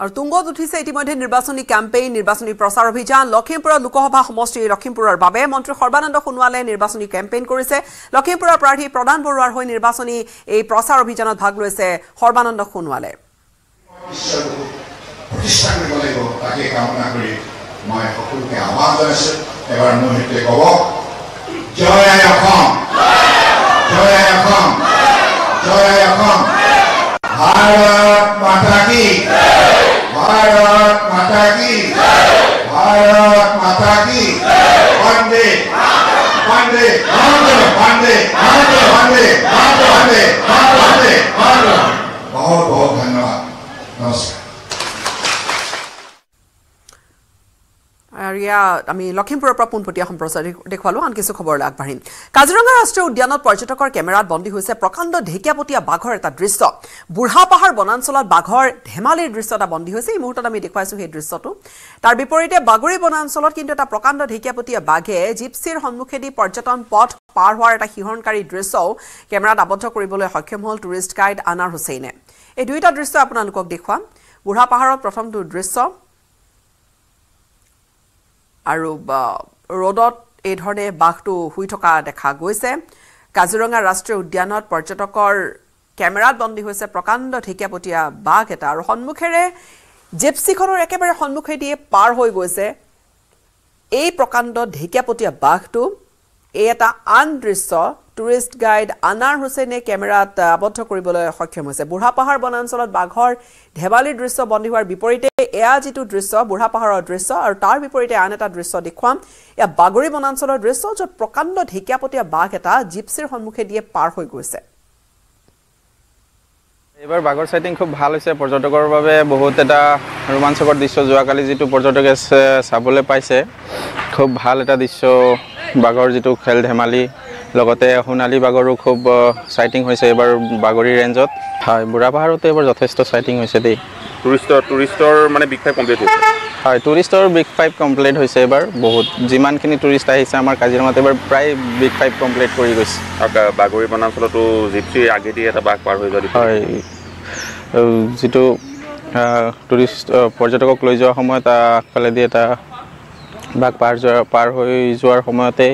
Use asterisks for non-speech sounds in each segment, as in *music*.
আৰু তুংগত উঠিছে ইতিমধ্যে নিৰ্বাচনী কেম্পেইন নিৰ্বাচনী প্ৰচাৰ অভিযান। লখিমপুৰৰ লোকসভা সমষ্টি লখিমপুৰৰ বাবে মন্ত্ৰী সৰ্বানন্দ সোণোৱালে নিৰ্বাচনী কেম্পেইন কৰিছে। লখিমপুৰৰ প্ৰাৰ্থী প্ৰদান বৰুৱাৰ হৈ নিৰ্বাচনী এই প্ৰচাৰ অভিযানত ভাগ লৈছে সৰ্বানন্দ সোণোৱালে। জয় অসম! জয় অসম! জয় অসম! भारत माता की भारत माता की भारत माता की वंदे वंदे वंदे वंदे वंदे আমি লখিমপুৰৰ পৰা পোনপটীয়া সম্প্ৰচাৰ দেখুৱালো আন কিছু খবৰলৈ আগবাঢ়িম। কাজিৰঙা ৰাষ্ট্ৰীয় উদ্যানত পৰ্যটকৰ কেমেৰাত বন্দী হৈছে প্ৰকাণ্ড ঢেকীয়াপতীয়া বাঘৰ এটা দৃশ্য। বুঢ়া পাহাৰ বনাঞ্চলত বাঘৰ ধেমালিৰ দৃশ্য এটা বন্দী হৈছে। এই মুহূৰ্তত আমি দেখুৱাইছোঁ সেই দৃশ্যটো। তাৰ বিপৰীতে বাগৰি বনাঞ্চলত কিন্তু এটা প্ৰকাণ্ড ঢেকীয়াপতীয়া বাঘে জিপচিৰ সন্মুখেদি পৰ্যটন পথ পাৰ হোৱাৰ এটা শিহৰণকাৰী দৃশ্যও কেমেৰাত আবদ্ধ কৰিবলৈ সক্ষম হ'ল টুৰিষ্ট গাইড আনাৰ হুছেইনে। এই দুয়োটা দৃশ্য আপোনালোকক দেখুৱাম। বুঢ়া পাহাৰত প্ৰথমটো দৃশ্য আৰু ৰ'দত এইধৰণে বাঘটো শুই থকা দেখা গৈছে। কাজিৰঙা ৰাষ্ট্ৰীয় উদ্যানত পৰ্যটকৰ কেমেৰাত বন্দী হৈছে প্ৰকাণ্ড ঢেকীয়াপতীয়া বাঘ এটা আৰু সন্মুখেৰে জিপচিখনৰ একেবাৰে সন্মুখেদিয়ে পাৰ হৈ গৈছে এই প্ৰকাণ্ড ঢেকীয়াপতীয়া বাঘটো। এই এটা আন দৃশ্য টুৰিষ্ট গাইড আনাৰ হুছেইনে কেমেৰাত আবদ্ধ কৰিবলৈ সক্ষম হৈছে। বুঢ়া পাহাৰ বনাঞ্চলত বাঘৰ ধেমালিৰ দৃশ্য বন্দী হোৱাৰ বিপৰীতে এয়া যিটো দৃশ্য বুঢ়া পাহাৰৰ দৃশ্য আৰু তাৰ বিপৰীতে আন এটা দৃশ্য দেখুৱাম। এয়া বাগৰি বনাঞ্চলৰ দৃশ্য য'ত প্ৰকাণ্ড ঢেকীয়াপতীয়া বাঘ এটা জিপচিৰ সন্মুখেদিয়ে পাৰ হৈ গৈছে। এইবাৰ বাঘৰ চাইটিং খুব ভাল হৈছে। পৰ্যটকৰ বাবে বহুত এটা ৰোমাঞ্চকৰ দৃশ্য। যোৱাকালি যিটো পৰ্যটকে চাবলৈ পাইছে খুব ভাল এটা দৃশ্য। বাঘৰ যিটো খেল ধেমালি লগতে সোণালী বাঘৰো খুব চাইটিং হৈছে এইবাৰ বাগৰি ৰেঞ্জত হয় বুঢ়া পাহাৰতো এইবাৰ যথেষ্ট চাইটিং হৈছে দেই। টুৰিষ্টৰ টুৰিষ্টৰ মানে বিগ ফাইভ কমপ্লিট হৈছে? হয় টুৰিষ্টৰ বিগ ফাইভ কমপ্লিট হৈছে এইবাৰ বহুত। যিমানখিনি টুৰিষ্ট আহিছে আমাৰ কাজিৰঙাত এইবাৰ প্ৰায় বিগ ফাইভ কমপ্লিট কৰি গৈছে। বাগৰি বনাঞ্চলতো জিপচিৰ আগেদি এটা বাঘ পাৰ হৈ যোৱা হয় যিটো টুৰিষ্ট পৰ্যটকক লৈ যোৱাৰ সময়ত আগফালেদি এটা বাঘ পাৰ যোৱা পাৰ হৈ যোৱাৰ সময়তেই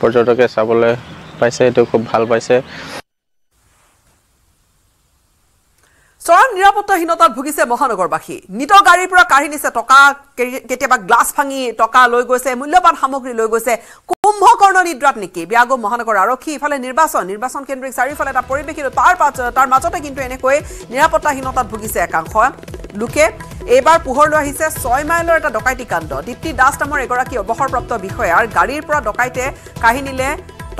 পৰ্যটকে চাবলৈ পাইছে এইটো খুব ভাল পাইছে। চৰম নিৰাপত্তাহীনতাত ভুগিছে মহানগৰবাসী। নিতৰ গাড়ীৰ পৰা কাঢ়ি নিছে টকা কেতিয়াবা গ্লাছ ভাঙি টকা লৈ গৈছে মূল্যৱান সামগ্ৰী লৈ গৈছে কুম্ভকৰ্ণ নিদ্ৰাত নেকি? বিয়াগো মহানগৰ আৰক্ষী ইফালে নিৰ্বাচন নিৰ্বাচন কেন্দ্ৰিক চাৰিওফালে এটা পৰিৱেশিত তাৰ তাৰ মাজতে কিন্তু এনেকৈ নিৰাপত্তাহীনতাত ভুগিছে একাংশ। লোকে এইবাৰ পোহৰলৈ আহিছে ছয় মাইলৰ এটা ডকাইতি কাণ্ড। দীপ্তি দাস নামৰ এগৰাকী অৱসৰপ্ৰাপ্ত বিষয়াৰ গাড়ীৰ পৰা ডকাইতে কাঢ়ি নিলে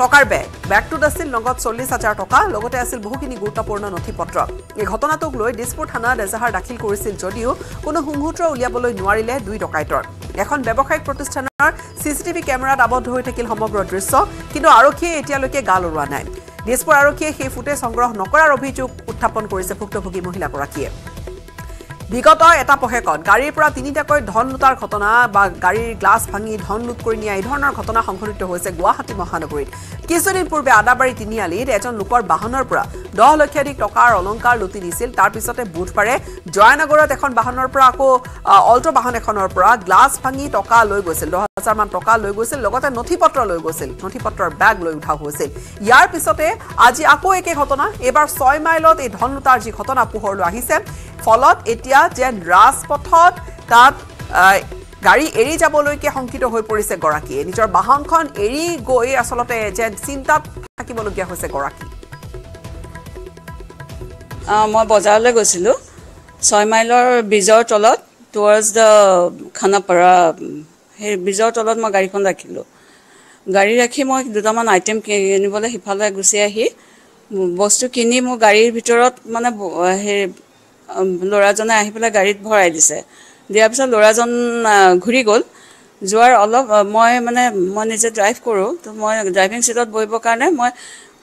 টকাৰ বেগ বেগটোত আছিল নগদ চল্লিছ হাজাৰ টকা। লগতে আছিল বহুখিনি গুৰুত্বপূৰ্ণ নথি পত্ৰ এই ঘটনাটোক লৈ দিছপুৰ থানাত এজাহাৰ দাখিল কৰিছিল যদিও কোনো সংসূত্ৰ উলিয়াবলৈ নোৱাৰিলে দুই ডকাইতৰ। এখন ব্যৱসায়িক প্ৰতিষ্ঠানৰ চি চি টিভি কেমেৰাত আবদ্ধ হৈ থাকিল সমগ্ৰ দৃশ্য কিন্তু আৰক্ষীয়ে এতিয়ালৈকে গাল উৰোৱা নাই। দিছপুৰ আৰক্ষীয়ে সেই ফুটেজ সংগ্ৰহ নকৰাৰ অভিযোগ উত্থাপন কৰিছে ভুক্তভোগী মহিলাগৰাকীয়ে। বিগত এটা পষেকত গাড়ীৰ পৰা তিনিটাকৈ ধন লুটাৰ ঘটনা বা গাড়ীৰ গ্লাছ ভাঙি ধন লুট কৰি নিয়া এই ধৰণৰ ঘটনা সংঘটিত হৈছে গুৱাহাটী মহানগৰীত। কিছুদিন পূৰ্বে আদাবাৰী তিনিআলিত এজন লোকৰ বাহনৰ পৰা দহ লক্ষাধিক টকাৰ অলংকাৰ লুটি নিছিল। তাৰ পিছতে বুধবাৰে জয়ানগৰত এখন বাহনৰ পৰা আকৌ অল্ট বাহন এখনৰ পৰা গ্লাছ ভাঙি টকা লৈ গৈছিল। দহ হাজাৰমান টকা লৈ গৈছিল লগতে নথি পত্ৰ লৈ গৈছিল। নথি পত্ৰৰ বেগ লৈ উঠা হৈছিল। ইয়াৰ পিছতে আজি আকৌ একে ঘটনা। এইবাৰ ছয় মাইলত এই ধন লুটাৰ যি ঘটনা পোহৰলৈ আহিছে ফলত এতিয়া যেন ৰাজপথত তাত গাড়ী এৰি যাবলৈকে শংকিত হৈ পৰিছে গৰাকীয়ে। নিজৰ বাহনখন এৰি গৈ আচলতে যেন চিন্তাত থাকিবলগীয়া হৈছে গৰাকী। মই বজাৰলৈ গৈছিলোঁ। ছয় মাইলৰ ব্ৰিজৰ তলত টুৱাৰ্ডছ দ্য খানাপাৰা সেই ব্ৰিজৰ তলত মই গাড়ীখন ৰাখিলোঁ। গাড়ী ৰাখি মই দুটামান আইটেম কিনিবলৈ সিফালে গুচি আহি বস্তু কিনি মোৰ গাড়ীৰ ভিতৰত মানে সেই ল'ৰাজনে আহি পেলাই গাড়ীত ভৰাই দিছে। দিয়াৰ পিছত ল'ৰাজন ঘূৰি গ'ল। যোৱাৰ অলপ মই মানে মই নিজে ড্ৰাইভ কৰোঁ তো মই ড্ৰাইভিং ছিটত বহিবৰ কাৰণে মই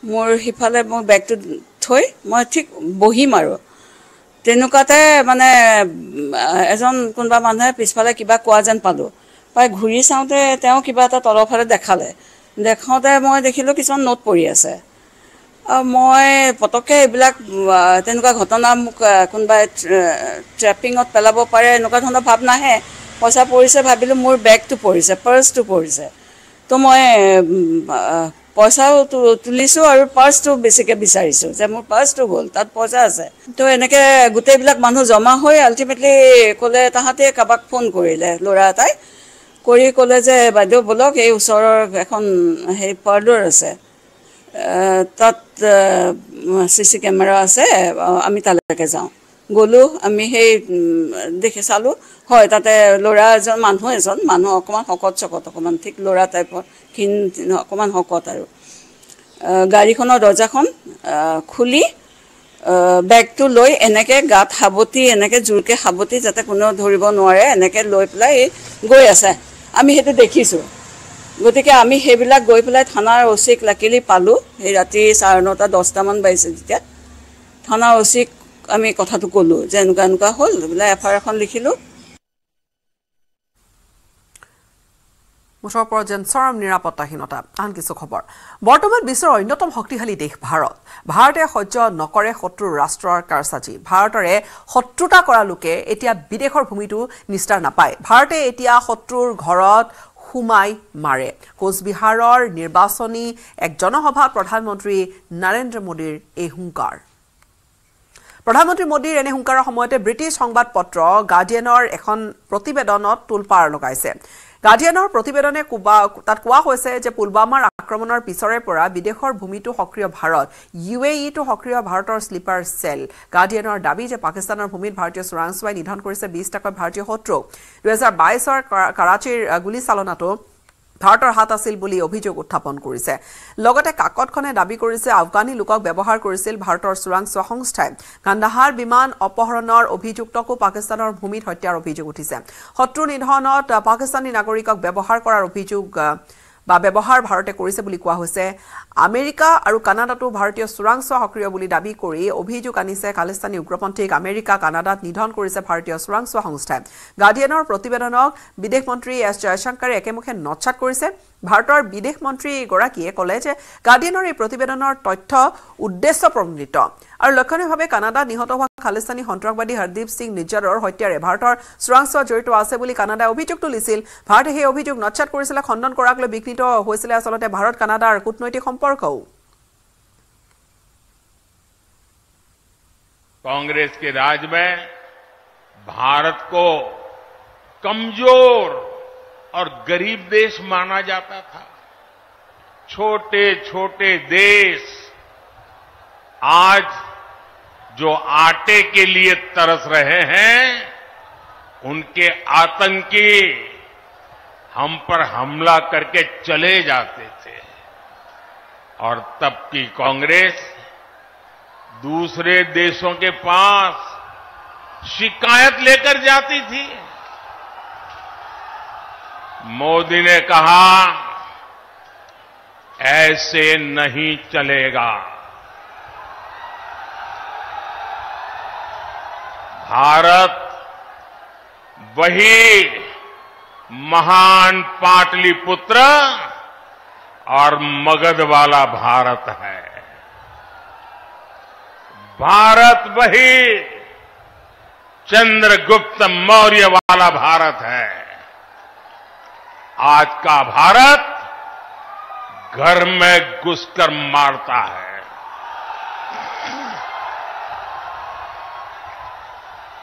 মোৰ সিফালে মোৰ বেগটো থৈ মই ঠিক বহিম আৰু। তেনেকুৱাতে মানে এজন কোনোবা মানুহে পিছফালে কিবা কোৱা যেন পালোঁ। পাই ঘূৰি চাওঁতে তেওঁ কিবা এটা তলৰফালে দেখালে। দেখাওঁতে মই দেখিলোঁ কিছুমান নোট পৰি আছে। মই পটককৈ এইবিলাক তেনেকুৱা ঘটনা মোক কোনোবাই ট্ৰেপিঙত পেলাব পাৰে এনেকুৱা ধৰণৰ ভাৱ নাহে। পইচা পৰিছে ভাবিলোঁ মোৰ বেগটো পৰিছে পাৰ্চটো পৰিছে। তো মই পইচাও তুলিছোঁ আৰু পাৰ্চটো বেছিকৈ বিচাৰিছোঁ যে মোৰ পাৰ্চটো গ'ল তাত পইচা আছে। তো এনেকৈ গোটেইবিলাক মানুহ জমা হৈ আল্টিমেটলি ক'লে তাহাঁতে কাৰোবাক ফোন কৰিলে ল'ৰা এটাই। কৰি ক'লে যে বাইদেউ ব'লক এই ওচৰৰ এখন হেৰি পাৰ্লাৰ আছে। তাত চি চি কেমেৰা আছে আমি তালৈকে যাওঁ। গ'লোঁ আমি সেই দেখি চালোঁ হয় তাতে ল'ৰা এজন মানুহ এজন মানুহ অকণমান শকত চকত অকণমান ঠিক ল'ৰা টাইপৰ ক্ষীণ অকণমান শকত আৰু। গাড়ীখনৰ দৰ্জাখন খুলি বেগটো লৈ এনেকৈ গাত সাৱটি এনেকৈ জোৰকৈ সাৱটি যাতে কোনেও ধৰিব নোৱাৰে এনেকৈ লৈ পেলাই গৈ আছে। আমি সেইটো দেখিছোঁ। গতিকে আমি সেইবিলাক গৈ পেলাই থানাৰ অচিক লাকিলি পালোঁ। সেই ৰাতি চাৰে নটা দহটামান বাজিছে যেতিয়া। থানাৰ অচিক আমি কথাটো ক'লোঁ যে এনেকুৱা এনেকুৱা হ'ল বোলে এফ আই আৰ এখন লিখিলোঁ। মুঠৰ ওপৰত যেন চৰম নিৰাপত্তাহীনতা। আন কিছু খবৰ। বৰ্তমান বিশ্বৰ অন্যতম শক্তিশালী দেশ ভাৰত। ভাৰতে সহ্য নকৰে শত্ৰুৰ ৰাষ্ট্ৰৰ কাৰচাজি। ভাৰতৰে শত্ৰুতা কৰা লোকে এতিয়া বিদেশৰ ভূমিটো নিষ্ঠাৰ নাপায়। ভাৰতে এতিয়া শত্ৰুৰ ঘৰত সোমাই মাৰে। কোচবিহাৰৰ নিৰ্বাচনী এক জনসভাত প্ৰধানমন্ত্ৰী নৰেন্দ্ৰ মোদীৰ এই হুংকাৰ। প্ৰধানমন্ত্ৰী মোদীৰ এনে হুংকাৰৰ সময়তে ব্ৰিটিছ সংবাদপত্ৰ গাৰ্ডিয়ানৰ এখন প্ৰতিবেদনত তোলপাৰ লগাইছে। গাৰ্ডিয়ানৰ প্ৰতিবেদনে তাত কোৱা হৈছে যে পুলৱামাৰ আক্ৰমণৰ পিছৰে পৰা বিদেশৰ ভূমিটো সক্ৰিয় ভাৰত ইউ এ ইটো সক্ৰিয় ভাৰতৰ শ্লিপাৰ চেল। গাৰ্ডিয়ানৰ দাবী যে পাকিস্তানৰ ভূমিত ভাৰতীয় চোৰাংচোৱাই নিধন কৰিছে বিছটাকৈ ভাৰতীয় শত্ৰুক দুহেজাৰ বাইছৰ কৰাচীৰ আহ, গুলীচালনাতো ভাৰতৰ হাত আছিল বুলি অভিযোগ উত্থাপন কৰিছে। লগতে কাকতখনে দাবী কৰিছে আফগানী লোকক ব্যৱহাৰ কৰিছিল ভাৰতৰ চোৰাংচোৱা সংস্থাই। কান্দাহাৰ বিমান অপহৰণৰ অভিযুক্তকো পাকিস্তানৰ ভূমিত হত্যাৰ অভিযোগ উঠিছে। শত্ৰু নিধনত পাকিস্তানী নাগৰিকক ব্যৱহাৰ কৰাৰ অভিযোগ বা ব্যৱহাৰ ভাৰতে কৰিছে বুলি কোৱা হৈছে। আমেৰিকা আৰু কানাডাতো ভাৰতীয় চোৰাংচোৱা সক্ৰিয় বুলি দাবী কৰি অভিযোগ আনিছে খালিস্তানী উগ্ৰপন্থীক আমেৰিকা কানাডাত নিধন কৰিছে ভাৰতীয় চোৰাংচোৱা সংস্থাই। গাৰ্ডিয়ানৰ প্ৰতিবেদনক বিদেশ মন্ত্ৰী এছ জয়শংকৰে একেমুখে নৎসাত কৰিছে। ভাৰতৰ বিদেশ মন্ত্ৰীগৰাকীয়ে ক'লে যে গাৰ্ডিয়ানৰ এই প্ৰতিবেদনৰ তথ্য উদ্দেশ্য প্ৰণোদিত আৰু লক্ষণীয়ভাৱে কানাডাত নিহত হোৱা খালিস্তানী সন্ত্ৰাসবাদী হৰদীপ সিং নিজ্জাৰৰ হত্যাৰে ভাৰতৰ চোৰাংচোৱা জড়িত আছে বুলি কানাডাই অভিযোগ তুলিছিল ভাৰতে সেই অভিযোগ নৎসাত কৰিছিলে খণ্ডন কৰাক লৈ বিঘ্নিত হৈছিলে আচলতে ভাৰত কানাডাৰ কূটনৈতিক সম্পৰ্কও कांग्रेस के राज में भारत को कमजोर और गरीब देश माना जाता था छोटे छोटे देश आज जो आटे के लिए तरस रहे हैं, उनके आतंकी हम पर हमला करके चले जाते थे। और तब की कांग्रेस दूसरे देशों के पास शिकायत लेकर जाती थी। मोदी ने कहा, ऐसे नहीं चलेगा। भारत वही महान पाटलिपुत्र और मगध वाला भारत है। भारत वही चंद्रगुप्त मौर्य वाला भारत है। आज का भारत घर में घुसकर मारता है।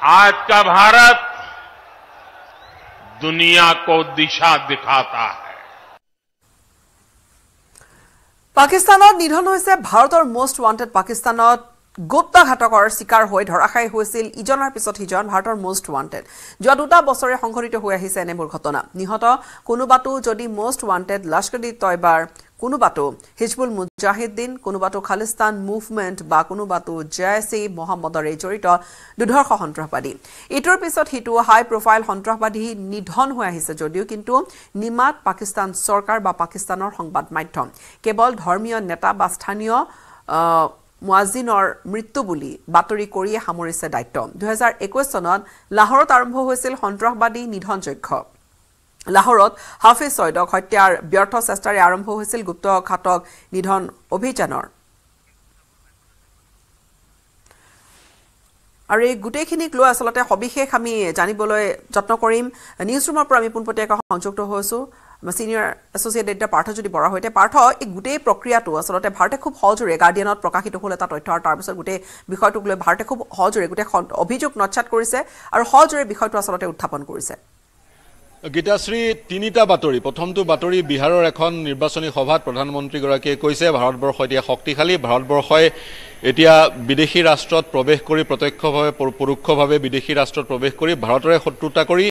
आज का भारत दुनिया को दिशा दिखाता है পাকিস্তানত নিধন হৈছে ভাৰতৰ মষ্ট ৱান্টেড পাকিস্তানত গুপ্তঘাতকৰ চিকাৰ হৈ ধৰাশায়ী হৈছিল ইজনৰ পিছত সিজন ভাৰতৰ মষ্ট ৱান্টেড যোৱা দুটা বছৰে সংঘটিত হৈ আহিছে এনেবোৰ ঘটনা। নিহত কোনোবাটো যদি মষ্ট ৱান্টেড ই তয়বাৰ কোনোবাটো হিজবুল মুজাহিদ্দিন কোনোবাটো খালিস্তান মুভমেণ্ট বা কোনোবাটো জেছ ই মহম্মদৰে জড়িত দুৰ্ধৰ্ষ সন্ত্ৰাসবাদী। ইটোৰ পিছত সিটো হাই প্ৰফাইল সন্ত্ৰাসবাদী নিধন হৈ আহিছে যদিও কিন্তু নিমাত পাকিস্তান চৰকাৰ বা পাকিস্তানৰ সংবাদ মাধ্যম। কেৱল ধৰ্মীয় নেতা বা স্থানীয় মোৱাজিনৰ মৃত্যু বুলি বাতৰি কৰিয়ে সামৰিছে দায়িত্ব। দুহেজাৰ একৈছ চনত লাহোৰত আৰম্ভ হৈছিল সন্ত্ৰাসবাদী নিধনযজ্ঞ। লাহোৰত হাফিজ ছয়দক হত্যাৰ ব্যৰ্থ চেষ্টাৰে আৰম্ভ হৈছিল গুপ্ত ঘাতক নিধন অভিযানৰ। আৰু এই গোটেইখিনিক লৈ আচলতে সবিশেষ আমি জানিবলৈ যত্ন কৰিম। নিউজ ৰুমৰ পৰা আমি পোনপটীয়াকৈ সংযুক্ত হৈছোঁ। ছিনিয়ৰ এছ'চিয়েট এডিটৰ পাৰ্থজ্যোতি বৰাৰ সৈতে পাৰ্থ এই গোটেই প্ৰক্ৰিয়াটো আচলতে ভাৰতে খুব সহজৰে গাৰ্ডিয়ানত প্ৰকাশিত হ'ল এটা তথ্য আৰু তাৰপিছত গোটেই বিষয়টোক লৈ ভাৰতে খুব সহজৰে গোটেই অভিযোগ নচ্ছাত কৰিছে আৰু সহজৰে বিষয়টো আচলতে উত্থাপন কৰিছে। গীতাশ্ৰী তিনিটা বাতৰি প্ৰথমটো বাতৰি বিহাৰৰ এখন নিৰ্বাচনী সভাত প্ৰধানমন্ত্ৰীগৰাকীয়ে কৈছে ভাৰতবৰ্ষ এতিয়া শক্তিশালী ভাৰতবৰ্ষই এতিয়া বিদেশী ৰাষ্ট্ৰত প্ৰৱেশ কৰি প্ৰত্যক্ষভাৱে পৰো- পৰোক্ষভাৱে বিদেশী ৰাষ্ট্ৰত প্ৰৱেশ কৰি ভাৰতৰে শত্ৰুতা কৰি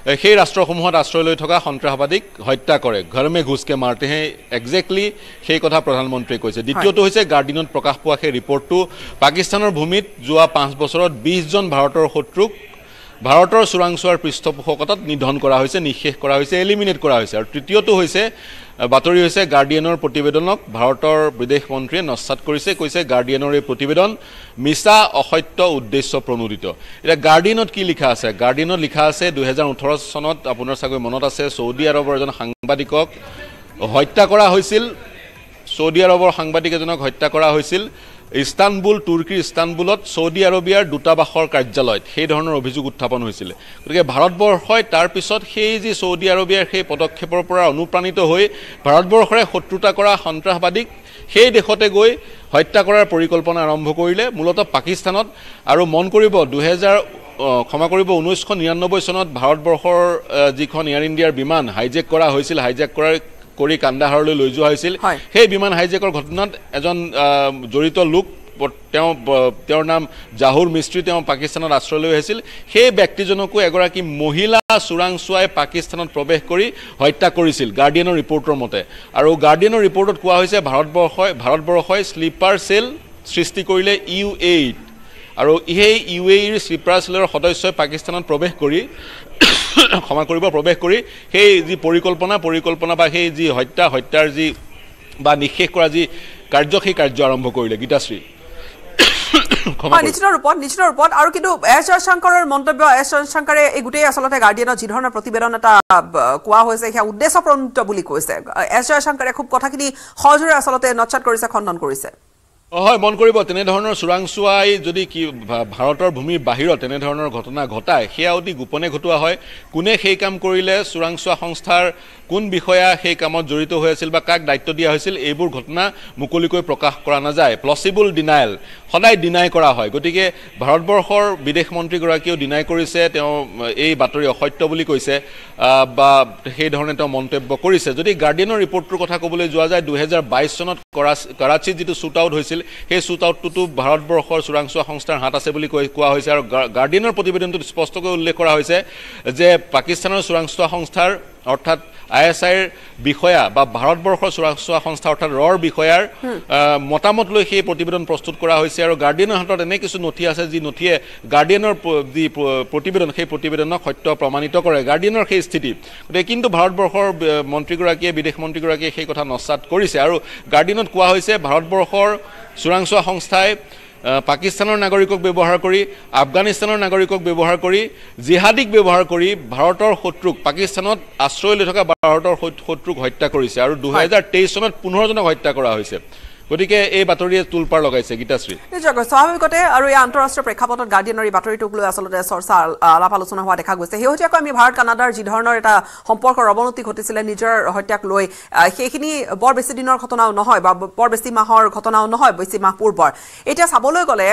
সেই ৰাষ্ট্ৰসমূহত আশ্ৰয় লৈ থকা সন্ত্ৰাসবাদীক হত্যা কৰে। ঘৰমে ঘুচকে মাৰতেহে একজেক্টলি সেই কথা প্ৰধানমন্ত্ৰীয়ে কৈছে। দ্বিতীয়টো হৈছে গাৰ্ডিনত প্ৰকাশ পোৱা সেই ৰিপৰ্টটো পাকিস্তানৰ ভূমিত যোৱা পাঁচ বছৰত বিছজন ভাৰতৰ শত্ৰুক ভাৰতৰ চোৰাংচোৱাৰ পৃষ্ঠপোষকতাত নিধন কৰা হৈছে নিঃশেষ কৰা হৈছে এলিমিনেট কৰা হৈছে। আৰু তৃতীয়টো হৈছে বাতৰি হৈছে গাৰ্ডিয়ানৰ প্ৰতিবেদনক ভাৰতৰ বিদেশ মন্ত্ৰীয়ে নস্বাত কৰিছে কৈছে গাৰ্ডিয়ানৰ এই প্ৰতিবেদন মিছা অসত্য উদ্দেশ্য প্ৰণোদিত। এতিয়া গাৰ্ডিয়ানত কি লিখা আছে? গাৰ্ডিয়ানত লিখা আছে দুহেজাৰ ওঠৰ চনত আপোনাৰ চাগৈ মনত আছে চৌদি আৰবৰ এজন সাংবাদিকক হত্যা কৰা হৈছিল। চৌদি আৰবৰ সাংবাদিক এজনক হত্যা কৰা হৈছিল। ইস্তানবুল তুৰ্কীৰ ইস্তানবুলত চৌদি আৰবিয়াৰ দূতাবাসৰ কাৰ্যালয়ত সেই ধৰণৰ অভিযোগ উত্থাপন হৈছিলে। গতিকে ভাৰতবৰ্ষই তাৰপিছত সেই যি চৌদি আৰবিয়াৰ সেই পদক্ষেপৰ পৰা অনুপ্ৰাণিত হৈ ভাৰতবৰ্ষৰে শত্ৰুতা কৰা সন্ত্ৰাসবাদীক সেই দেশতে গৈ হত্যা কৰাৰ পৰিকল্পনা আৰম্ভ কৰিলে মূলতঃ পাকিস্তানত। আৰু মন কৰিব দুহেজাৰ ক্ষমা কৰিব ঊনৈছশ নিৰান্নব্বৈ চনত ভাৰতবৰ্ষৰ যিখন এয়াৰ ইণ্ডিয়াৰ বিমান হাইজেক কৰা হৈছিল হাইজেক কৰাৰ কৰি কান্দাহাৰলৈ লৈ যোৱা হৈছিল। সেই বিমান হাইজেকৰ ঘটনাত এজন জড়িত লোক তেওঁ তেওঁৰ নাম জাহুৰ মিস্ত্ৰী তেওঁ পাকিস্তানত আশ্ৰয় লৈ আহিছিল। সেই ব্যক্তিজনকো এগৰাকী মহিলা চোৰাংচোৱাই পাকিস্তানত প্ৰৱেশ কৰি হত্যা কৰিছিল গাৰ্ডিয়ানৰ ৰিপৰ্টৰ মতে। আৰু গাৰ্ডিয়ানৰ ৰিপৰ্টত কোৱা হৈছে ভাৰতবৰ্ষই ভাৰতবৰ্ষই শ্লিপাৰ চেল সৃষ্টি কৰিলে ইউ এইট। আৰু সেই ইউ এইৰ শ্লিপাৰ চেলৰ সদস্যই পাকিস্তানত প্ৰৱেশ কৰি *coughs* ক্ষমা কৰিব প্ৰৱেশ কৰি সেই যি পৰিকল্পনা পৰিকল্পনা বা সেই যি হত্যা হত্যাৰ যি বা নিঃশেষ কৰা যি কাৰ্য সেই কাৰ্য আৰম্ভ কৰিলে গীতাশ্ৰী। *coughs* নিশ্চিত ৰূপত নিশ্চিত ৰূপত। আৰু কিন্তু এছ জয়শংকৰৰ মন্তব্য এছ জয়শংকৰে এই গোটেই আচলতে গাৰ্ডিয়ানত যি ধৰণৰ প্ৰতিবেদন এটা কোৱা হৈছে সেয়া উদ্দেশ্য বুলি কৈছে। এছ জয়শংকৰে খুব কথাখিনি সহজৰে আচলতে নচ্ছাত কৰিছে খণ্ডন কৰিছে। অ, হয় মন কৰিব। তেনেধৰণৰ চোৰাংচোৱাই যদি কি ভাৰতৰ ভূমিৰ বাহিৰত তেনেধৰণৰ ঘটনা ঘটায় সেয়া অতি গোপনে ঘটোৱা হয়। কোনে সেই কাম কৰিলে চোৰাংচোৱা সংস্থাৰ কোন বিষয়া সেই কামত জড়িত হৈ আছিল বা কাক দায়িত্ব দিয়া হৈছিল এইবোৰ ঘটনা মুকলিকৈ প্ৰকাশ কৰা নাযায়। প্লচিবল ডিনায়েল সদায় ডিনাই কৰা হয়। গতিকে ভাৰতবৰ্ষৰ বিদেশ মন্ত্ৰীগৰাকীয়েও ডিনাই কৰিছে তেওঁ এই বাতৰি অসত্য বুলি কৈছে বা সেই ধৰণে তেওঁ মন্তব্য কৰিছে। যদি গাৰ্ডিয়ানৰ ৰিপৰ্টটোৰ কথা ক'বলৈ যোৱা যায় দুহেজাৰ বাইছ চনত কৰাচী কৰাচীত যিটো শ্বুট আউট হৈছিল সেই শ্বুট আউটটোতো ভাৰতবৰ্ষৰ চোৰাংচোৱা সংস্থাৰ হাত আছে বুলি কৈ কোৱা হৈছে আৰু গাৰ্ডিয়ানৰ প্ৰতিবেদনটোত স্পষ্টকৈ উল্লেখ কৰা হৈছে যে পাকিস্তানৰ চোৰাংচোৱা সংস্থাৰ অৰ্থাৎ আই এছ আইৰ বিষয়া বা ভাৰতবৰ্ষৰ চোৰাংচোৱা সংস্থা অৰ্থাৎ ৰৰ বিষয়াৰ মতামত লৈ সেই প্ৰতিবেদন প্ৰস্তুত কৰা হৈছে আৰু গাৰ্ডিয়ানৰ হাতত এনে কিছু নথি আছে যি নথিয়ে গাৰ্ডিয়ানৰ যি প্ৰতিবেদন সেই প্ৰতিবেদনক সত্য প্ৰমাণিত কৰে। গাৰ্ডিয়ানৰ সেই স্থিতি। গতিকে কিন্তু ভাৰতবৰ্ষৰ মন্ত্ৰীগৰাকীয়ে বিদেশ মন্ত্ৰীগৰাকীয়ে সেই কথা নস্বাত কৰিছে। আৰু গাৰ্ডিয়ানত কোৱা হৈছে ভাৰতবৰ্ষৰ চোৰাংচোৱা সংস্থাই পাকিস্তানৰ নাগৰিকক ব্যৱহাৰ কৰি আফগানিস্তানৰ নাগৰিকক ব্যৱহাৰ কৰি জিহাদীক ব্যৱহাৰ কৰি ভাৰতৰ শত্ৰুক পাকিস্তানত আশ্ৰয় লৈ থকা ভাৰতৰ শত- শত্ৰুক হত্যা কৰিছে। আৰু দুহেজাৰ তেইছ চনত পোন্ধৰজনক হত্যা কৰা হৈছে। গতিকে এই বাতৰিয়ে তোলপাৰ লগাইছে গীতাশ্ৰী নিশ্চয়কৈ স্বাভাৱিকতে আৰু এই আন্তঃৰাষ্ট্ৰীয় প্ৰেক্ষাপটত গাৰ্ডিয়ানৰ এই বাতৰিটোক লৈ আচলতে চৰ্চা আল- আলাপ আলোচনা হোৱা দেখা গৈছে। শেহতীয়াকৈ আমি ভাৰত কানাডাৰ যি ধৰণৰ এটা সম্পৰ্কৰ অৱনতি ঘটিছিলে নিজৰ হত্যাক লৈ সেইখিনি বৰ বেছি দিনৰ ঘটনাও নহয় বা বৰ বেছি মাহৰ ঘটনাও নহয় বেছি মাহ পূৰ্বৰ। এতিয়া চাবলৈ গ'লে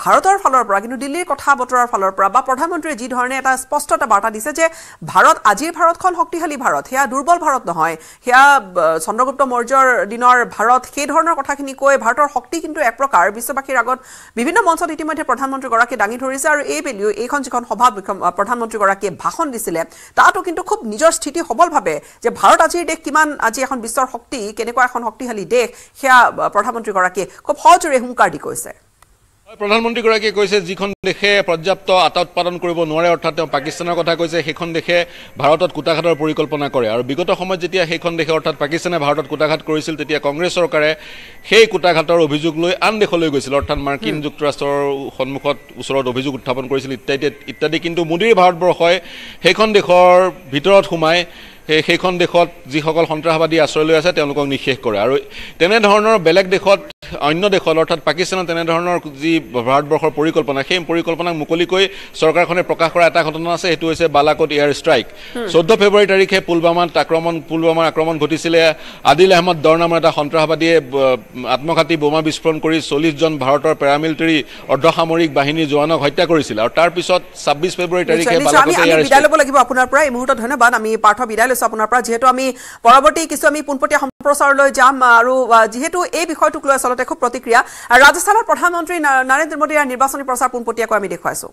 ভাৰতৰ ফালৰ পৰা কিন্তু দিল্লীৰ কথা বতৰাৰ ফালৰ পৰা বা প্ৰধানমন্ত্ৰীয়ে যি ধৰণে এটা স্পষ্ট এটা বাৰ্তা দিছে যে ভাৰত আজিৰ ভাৰতখন শক্তিশালী ভাৰত সেয়া দুৰ্বল ভাৰত নহয় সেয়া চন্দ্ৰগুপ্ত মৌৰ্যৰ দিনৰ ভাৰত সেই ধৰণৰ কথাখিনি কৈ ভাৰতৰ শক্তি কিন্তু এক প্ৰকাৰ। বিশ্ববাসীৰ আগত বিভিন্ন মঞ্চত ইতিমধ্যে প্ৰধানমন্ত্ৰীগৰাকীয়ে দাঙি ধৰিছে আৰু এই বেলিও এইখন যিখন সভা প্ৰধানমন্ত্ৰীগৰাকীয়ে ভাষণ দিছিলে তাতো কিন্তু খুব নিজৰ স্থিতি সবলভাৱে যে ভাৰত আজিৰ দেশ কিমান আজি এখন বিশ্বৰ শক্তি কেনেকুৱা এখন শক্তিশালী দেশ সেয়া প্ৰধানমন্ত্ৰীগৰাকীয়ে খুব সহজৰে হুংকাৰ দি কৈছে। প্ৰধানমন্ত্ৰীগৰাকীয়ে কৈছে যিখন দেশে পৰ্যাপ্ত আটা উৎপাদন কৰিব নোৱাৰে অৰ্থাৎ তেওঁ পাকিস্তানৰ কথা কৈছে সেইখন দেশে ভাৰতত কুটাঘাতৰ পৰিকল্পনা কৰে। আৰু বিগত সময়ত যেতিয়া সেইখন দেশে অৰ্থাৎ পাকিস্তানে ভাৰতত কুটাঘাত কৰিছিল তেতিয়া কংগ্ৰেছ চৰকাৰে সেই কুটাঘাতৰ অভিযোগ লৈ আন দেশলৈ গৈছিল। অৰ্থাৎ মাৰ্কিন যুক্তৰাষ্ট্ৰৰ সন্মুখত ওচৰত অভিযোগ উত্থাপন কৰিছিল ইত্যাদি ইত্যাদি। কিন্তু মোদীৰ ভাৰতবৰ্ষই সেইখন দেশৰ ভিতৰত সোমাই সেই সেইখন দেশত যিসকল সন্ত্ৰাসবাদী আশ্ৰয় লৈ আছে তেওঁলোকক নিঃশেষ কৰে। আৰু তেনেধৰণৰ বেলেগ দেশত অন্য দেশত অৰ্থাৎ পাকিস্তানত তেনেধৰণৰ যি ভাৰতবৰ্ষৰ পৰিকল্পনা সেই পৰিকল্পনাক মুকলিকৈ চৰকাৰখনে প্ৰকাশ কৰা এটা ঘটনা আছে সেইটো হৈছে বালাকোট এয়াৰ ষ্ট্ৰাইক। চৈধ্য ফেব্ৰুৱাৰী তাৰিখে পুলৱামাত আক্ৰমণ পুলৱামাৰ আক্ৰমণ ঘটিছিলে। আদিল আহমদ দৰ নামৰ এটা সন্ত্ৰাসবাদীয়ে আত্মঘাতী বোমা বিস্ফোৰণ কৰি চল্লিছজন ভাৰতৰ পেৰামিলিটাৰী অৰ্ধসামৰিক বাহিনীৰ জোৱানক হত্যা কৰিছিল। আৰু তাৰ পিছত ছাব্বিছ ফেব্ৰুৱাৰী তাৰিখে বিদায় ল'ব লাগিব আপোনাৰ পৰা। এই মুহূৰ্তত ধন্যবাদ। আমি পাৰ্থ বিদায় লৈছোঁ আপোনাৰ পৰা। যিহেতু আমি পৰৱৰ্তী কিছু আমি পোনপটীয়া সম্প্ৰচাৰলৈ যাম আৰু আহ, যিহেতু এই বিষয়টোক লৈ আচলতে খুব প্ৰতিক্ৰিয়া আৰু ৰাজস্থানৰ প্ৰধানমন্ত্ৰী ন- নৰেন্দ্ৰ মোদীৰ নিৰ্বাচনী প্ৰচাৰ পোনপটীয়াকৈ আমি দেখুৱাইছোঁ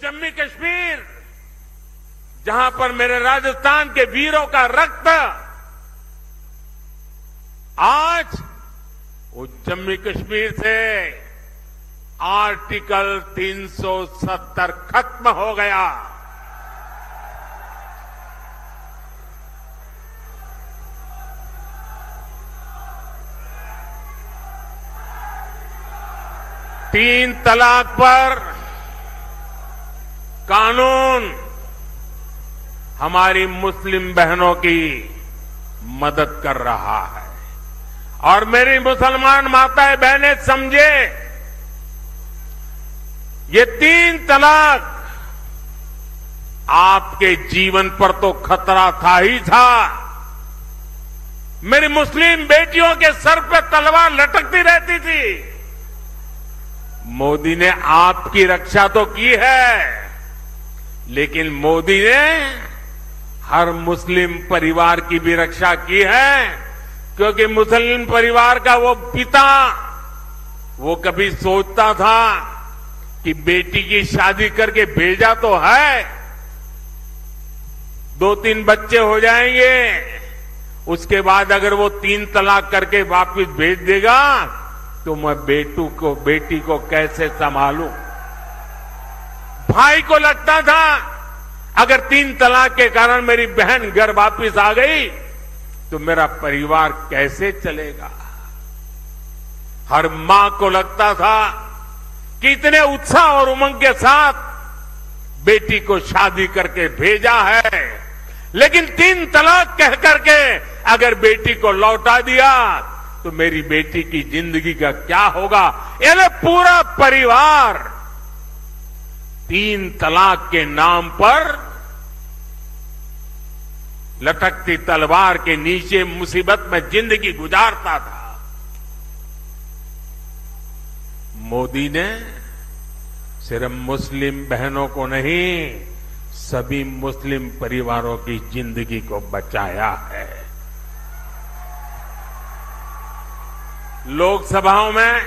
जम्मू कश्मीर जहां पर मेरे राजस्थान के वीरों का रक्त आज वो जम्मू कश्मीर से आर्टिकल 370 खत्म हो गया तीन तलाक पर कानून हमारी मुस्लिम बहनों की मदद कर रहा है। और मेरी मुसलमान माताएँ, बहनें, समझे, ये तीन तलाक आपके जीवन पर तो खतरा था ही था। मेरी मुस्लिम बेटियों के सर पर तलवार लटकती रहती थी। मोदी ने आपकी रक्षा तो की है, लेकिन मोदी ने हर मुस्लिम परिवार की भी रक्षा की है, क्योंकि मुस्लिम परिवार का वो पिता, वो कभी सोचता था कि बेटी की शादी करके भेजा तो है दो तीन बच्चे हो जाएँगे, उसके बाद अगर वो तीन तलाक करके वापस भेज देगा तो मैं बेटू को, बेटी को कैसे संभालूं? भाई को लगता था, अगर तीन तलाक के कारण मेरी बहन घर वापिस आ गई तो मेरा परिवार कैसे चलेगा? हर माँ को लगता था कि इतने उत्साह और उमंग के साथ बेटी को शादी करके भेजा है। लेकिन तीन तलाक कह करके अगर बेटी को लौटा दिया तो मेरी बेटी की ज़िंदगी का क्या होगा? यानी पूरा परिवार तीन तलाक के नाम पर लटकती तलवार के नीचे मुसीबत में ज़िंदगी गुजारता था। मोदी ने सिर्फ़ मुस्लिम बहनों को नहीं, सभी मुस्लिम परिवारों की ज़िंदगी को बचाया है। लोकसभाओं में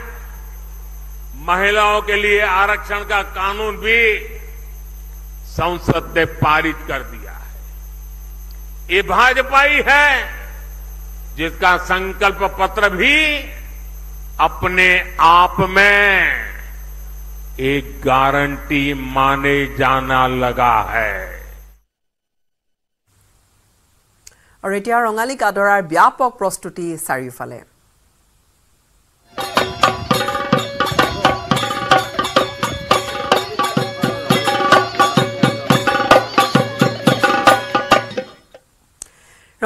महिलाओं के लिए आरक्षण का कानून भी संसद ने पारित कर दिया है ये भाजपा ही है जिसका संकल्प पत्र भी अपने आप में एक गारंटी माने जाना लगा है আৰু এতিয়া ৰঙালীক আদৰাৰ ব্যাপক প্ৰস্তুতি চাৰিওফালে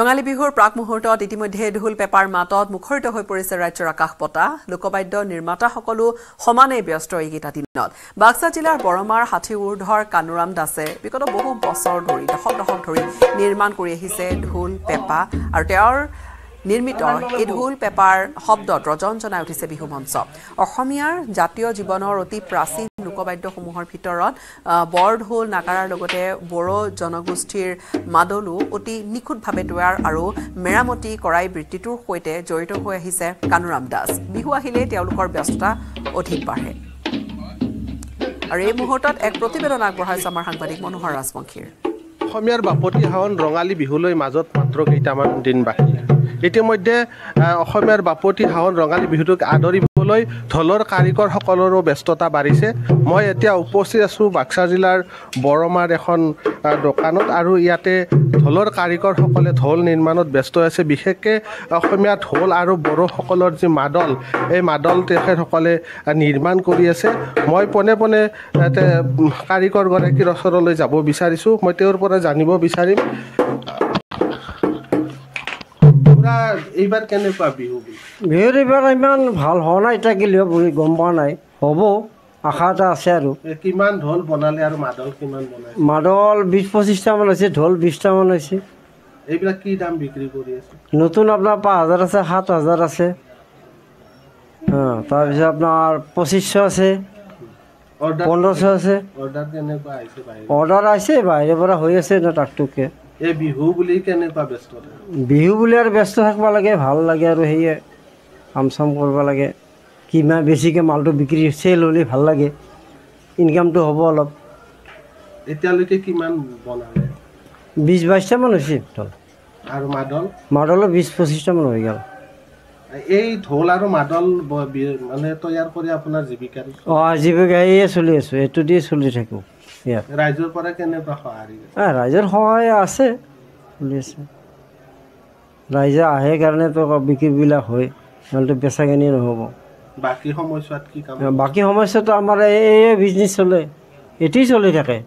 ৰঙালী বিহুৰ প্ৰাক মুহূৰ্তত ইতিমধ্যে ঢোল পেপাৰ মাতত মুখৰিত হৈ পৰিছে ৰাজ্যৰ আকাশ পতা লোকবাদ্য নিৰ্মাতাসকলো সমানেই ব্যস্ত এইকেইটা দিনত। বাক্সা জিলাৰ বৰমাৰ ষাঠি ঊৰ্ধৰ কানুৰাম দাসে বিগত বহু বছৰ ধৰি দশক দশক ধৰি নিৰ্মাণ কৰি আহিছে ঢোল পেঁপা আৰু তেওঁৰ নিৰ্মিত এই ঢোল পেঁপাৰ শব্দত ৰজন জনাই উঠিছে বিহু মঞ্চ। অসমীয়াৰ জাতীয় জীৱনৰ অতি প্ৰাচীন লোকবাদ্যসমূহৰ ভিতৰত বৰঢোল নাগাৰাৰ লগতে বড়ো জনগোষ্ঠীৰ মাদলো অতি নিখুঁতভাৱে তৈয়াৰ আৰু মেৰামতি কৰাই বৃত্তিটোৰ সৈতে জড়িত হৈ আহিছে কানুৰাম দাস। বিহু আহিলেই তেওঁলোকৰ ব্যস্ততা অধিক বাঢ়ে। আৰু এই মুহূৰ্তত এক প্ৰতিবেদন আগবঢ়াইছে আমাৰ সাংবাদিক মনোহৰ ৰাজবংশীৰ। অসমীয়াৰ বাপতি সাহন ৰঙালী বিহুলৈ মাজত মাত্ৰ কেইটামান দিন বাকী। ইতিমধ্যে অসমীয়াৰ বাপতি সাহন ৰঙালী বিহুটোক আদৰিবলৈ ঢোলৰ কাৰিকৰসকলৰো ব্যস্ততা বাঢ়িছে। মই এতিয়া উপস্থিত আছোঁ বাক্সা জিলাৰ বৰমাৰ এখন দোকানত আৰু ইয়াতে ঢোলৰ কাৰিকৰসকলে ঢোল নিৰ্মাণত ব্যস্ত আছে। বিশেষকৈ অসমীয়া ঢোল আৰু বড়োসকলৰ যি মাদল এই মাদল তেখেতসকলে নিৰ্মাণ কৰি আছে। মই পোনে পোনে কাৰিকৰগৰাকীৰ ওচৰলৈ যাব বিচাৰিছোঁ। মই তেওঁৰ পৰা জানিব বিচাৰিম। খুৰা এইবাৰ কেনেকুৱা বিহু বুলি? বিহুত এইবাৰ ইমান ভাল হোৱা নাই এতিয়া গিলেও বুলি গম পোৱা নাই। হ'ব আশা এটা আছে আৰু। কিমান ঢোল বনালে আৰু মাদল কিমান বনাইছে? মাদল বিছ পঁচিছটামান হৈছে ঢোল বিছটামান হৈছে। এইবিলাক কি দাম বিক্ৰী কৰি আছে? নতুন আপোনাৰ পাঁচ হাজাৰ আছে সাত হাজাৰ আছে। তাৰপিছত আপোনাৰ পঁচিছশ আছে পোন্ধৰশ আছে। অৰ্ডাৰ আহিছে বাহিৰত? অৰ্ডাৰ আহিছে বাহিৰৰ পৰা হৈ আছে ন টাক টুককৈ এই বিহু বুলি কেনেকুৱা ব্যস্ততা? বিহু বুলি আৰু ব্যস্ত থাকিব লাগে ভাল লাগে আৰু সেয়ে কাম চাম কৰিব লাগে। কিমান বেছিকৈ মালটো বিক্ৰী চেল হ'লে ভাল লাগে। ইনকামটো হ'ব অলপ। এতিয়ালৈকে কিমান বনালে? বিছ বাইছটামান হৈছে ঢোল। আৰু মাদল? মাদলৰ বিছ পঁচিছটামান হৈ গ'ল। এই ঢোল আৰু মাদল মানে তৈয়াৰ কৰি আপোনাৰ জীৱিকাৰ অঁ জীৱিকা এয়ে চলি আছোঁ এইটো দিয়ে চলি থাকোঁ। ৰাইজৰ পৰা কেনেকুৱা সঁহাৰি? আহ, ৰাইজৰ সহায় আছে আছে ৰাইজে আহে কাৰণেতো বিক্ৰীবিলাক হয় নহ'লেতো বেচা কিনি নহ'ব। বাকী সময়ছোৱাত কি কাম বাকী সমস্যাটো আমাৰ এই বিজনেছ চলে এতিয়াই চলি থাকে।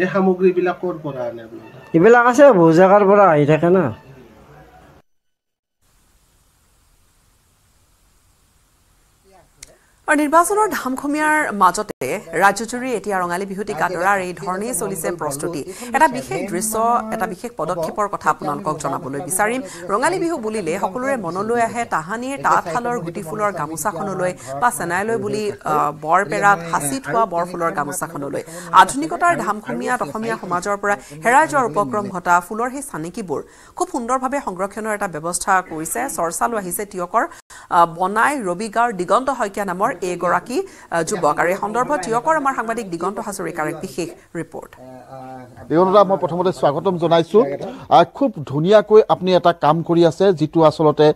এই সামগ্ৰীবিলাক ক'ৰ পৰা আনে এইবিলাক আছে বহু জেগাৰ পৰা আহি থাকে না। আৰু নিৰ্বাচনৰ ধামখুমীয়াৰ মাজতে ৰাজ্যজুৰি এতিয়া ৰঙালী বিহুটিক আদৰাৰ এই ধৰণেই চলিছে প্ৰস্তুতি। এটা বিশেষ দৃশ্য এটা বিশেষ পদক্ষেপৰ কথা আপোনালোকক জনাবলৈ বিচাৰিম। ৰঙালী বিহু বুলিলে সকলোৰে মনলৈ আহে তাহানিৰ তাঁতশালৰ গুটি ফুলৰ গামোচাখনলৈ বা চেনাইলৈ বুলি বৰপেৰাত সাঁচি থোৱা বৰফুলৰ গামোচাখনলৈ আধুনিকতাৰ ধামখুমীয়াত অসমীয়া সমাজৰ পৰা হেৰাই যোৱাৰ উপক্ৰম ঘটা ফুলৰ সেই চানেকিবোৰ। খুব সুন্দৰভাৱে সংৰক্ষণৰ এটা ব্যৱস্থা কৰিছে। চৰ্চালৈ আহিছে তিয়কৰ বনাই ৰবিগাৰ দিগন্ত শইকীয়া নামৰ এইগৰাকী যুৱক আৰু এই সন্দৰ্ভত তিয়কৰ আমাৰ সাংবাদিক দিগন্ত হাজৰিকাৰ এক বিশেষ ৰিপৰ্ট। দেৱনদা মই প্ৰথমতে স্বাগতম জনাইছোঁ। খুব ধুনীয়াকৈ আপুনি এটা কাম কৰি আছে যিটো আচলতে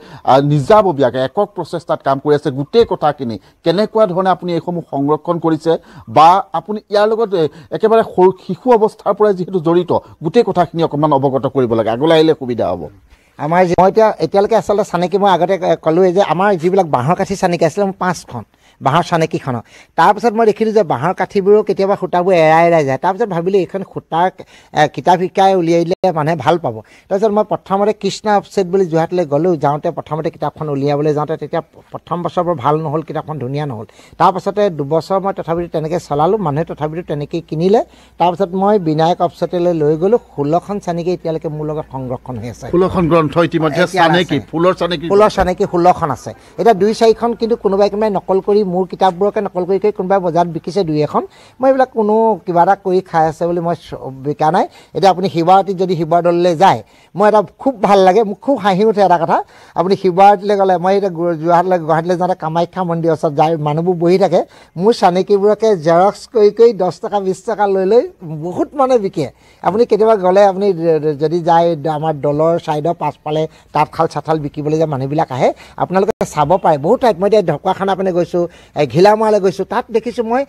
নিজাববীয়াকৈ একক প্ৰচেষ্টাত কাম কৰি আছে গোটেই কথাখিনি। কেনেকুৱা ধৰণে আপুনি এইসমূহ সংৰক্ষণ কৰিছে বা আপুনি ইয়াৰ লগত একেবাৰে সৰু শিশু অৱস্থাৰ পৰাই যিহেতু জড়িত গোটেই কথাখিনি অকণমান অৱগত কৰিব লাগে। আগলৈ আহিলে সুবিধা হ'ব। আমাৰ যি- মই এতিয়া এতিয়ালৈকে আচলতে চানেকি মই আগতে ক'লোৱেই যে আমাৰ যিবিলাক বাঁহৰ কাঠি চানেকি আছিলে মোৰ পাঁচখন। বাঁহৰ চানেকিখনৰ তাৰপিছত মই দেখিলোঁ যে বাঁহৰ কাঠিবোৰো কেতিয়াবা সূতাবোৰ এৰাই এৰাই যায়। তাৰপিছত ভাবিলোঁ এইখন সূতাৰ কিতাপ শিকাই উলিয়াই দিলে মানুহে ভাল পাব। তাৰপিছত মই প্ৰথমতে কৃষ্ণ আপছেট বুলি যোৰহাটলৈ গ'লোঁ। যাওঁতে প্ৰথমতে কিতাপখন উলিয়াবলৈ যাওঁতে তেতিয়া প্ৰথম বছৰ বৰ ভাল নহ'ল কিতাপখন ধুনীয়া নহ'ল। তাৰপাছতে দুবছৰ মই তথাপিতো তেনেকৈ চলালোঁ মানুহে তথাপিতো তেনেকেই কিনিলে। তাৰপিছত মই বিনায়ক আপছেটলৈ লৈ গ'লোঁ। ষোল্লখন চানেকি এতিয়ালৈকে মোৰ লগত সংৰক্ষণ হৈ আছে। ফুলখন গ্ৰন্থ ইতিমধ্যে এতিয়া চানেকি আছে। ফুলৰ চানেকি। ফুলৰ চানেকি ষোল্লখন আছে। এতিয়া দুই চাৰিখন কিন্তু কোনোবাই কোনোবাই নকল কৰি মোৰ কিতাপবোৰকে নকল কৰি কৰি কোনোবাই বজাৰত বিকিছে দুই এখন মই এইবিলাক কোনো কিবা এটা কৰি খাই আছে বুলি মই বিকা নাই। এতিয়া আপুনি শিৱৰাত্ৰিত যদি শিৱদৌললৈ যায় মই এটা খুব ভাল লাগে মোক খুব হাঁহি উঠে এটা কথা। আপুনি শিৱৰাত্ৰিলৈ গ'লে মই এতিয়া যোৰহাটলৈ গুৱাহাটীলৈ যাওঁতে কামাখ্যা মন্দিৰৰ ওচৰত যায় মানুহবোৰ বহি থাকে। মোৰ চানেকিবোৰকে জেৰক্স কৰি কৰি দহ টকা বিছ টকা লৈ লৈ বহুত মানে বিকে। আপুনি কেতিয়াবা গ'লে আপুনি যদি যায় আমাৰ দলৰ ছাইডৰ পাছফালে তাঁতশাল চাতশাল বিকিবলৈ যে মানুহবিলাক আহে আপোনালোকে চাব পাৰে। বহুত ঠাইত মই এতিয়া ঢকুৱাখানা পিনে গৈছোঁ ঘিলামৰালৈ গৈছোঁ। তাত দেখিছোঁ মই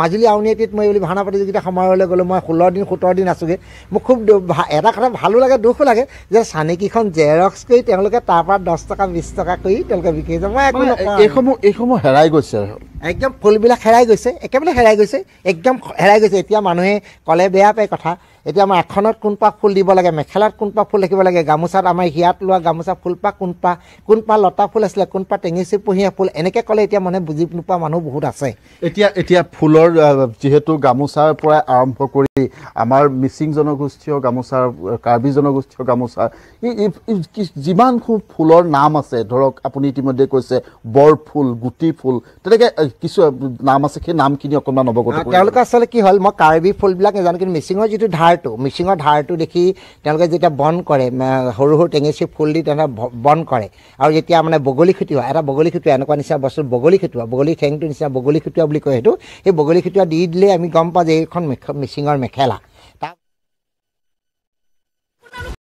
মাজুলী আউনীআটীত মই বুলি ভাওনা প্ৰতিযোগিতা সমাৰোহলৈ গ'লোঁ মই ষোল্ল দিন সোতৰ দিন আছোঁগৈ। মোক খুব এটা কথা ভালো লাগে দুখো লাগে যে চানেকিখন জেৰক্স কৰি তেওঁলোকে তাৰ পৰা দহ টকা বিছ টকা কৰি তেওঁলোকে বিকি আছে মই একো এইসমূহ এইসমূহ হেৰাই গৈছে একদম ফুলবিলাক হেৰাই গৈছে একেবাৰে হেৰাই গৈছে একদম হেৰাই গৈছে। এতিয়া মানুহে ক'লে বেয়া পায় কথা। এতিয়া আমাৰ এখনত কোনপাহ ফুল দিব লাগে মেখেলাত কোনপাহ ফুল ৰাখিব লাগে গামোচাত আমাৰ হিয়াত লোৱা গামোচা ফুলপাহ কোনপাহ কোনপাহ লতা ফুল আছিলে কোনপাহ টেঙেচি পুহিয়া ফুল এনেকৈ ক'লে এতিয়া মানুহে বুজি নোপোৱা মানুহ বহুত আছে এতিয়া এতিয়া ফুলৰ যিহেতু গামোচাৰ পৰা আৰম্ভ কৰি আমাৰ মিচিং জনগোষ্ঠীয় গামোচাৰ কাৰ্বি জনগোষ্ঠীয় গামোচা যিমান ফুলৰ নাম আছে ধৰক আপুনি ইতিমধ্যে কৈছে বৰ ফুল গুটি ফুল তেনেকৈ কিছু নাম আছে সেই নামখিনি অকণমান অৱগত। তেওঁলোকে আচলতে কি হ'ল মই কাৰ্বি ফুলবিলাক নাজানো কিন্তু মিচিঙৰ যিটো ধাৰটো মিচিঙৰ ধাৰটো দেখি তেওঁলোকে যেতিয়া বন কৰে সৰু সৰু টেঙেচি ফুল দি তেওঁলোকে বন কৰে আৰু যেতিয়া মানে বগলী খুটিওৱা এটা বগলী খুটিওৱা এনেকুৱা নিচিনা বস্তু বগলী খুটিওৱা বগলী ঠেংটো নিচিনা বগলী খুটিওৱা বুলি কয় সেইটো সেই বগলী খুটিওৱা দি দিলে আমি গম পাওঁ যে এইখন মিচিঙৰ মেখেলা।